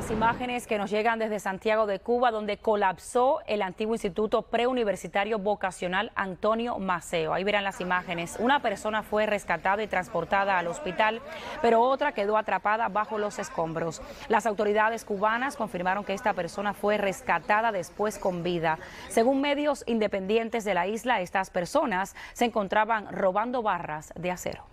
las imágenes que nos llegan desde Santiago de Cuba, donde colapsó el antiguo Instituto Preuniversitario Vocacional Antonio Maceo. Ahí verán las imágenes. Una persona fue rescatada y transportada al hospital, pero otra quedó atrapada bajo los escombros. Las autoridades cubanas confirmaron que esta persona fue rescatada después con vida. Según medios independientes de la isla, estas personas se encontraban robando barras de acero.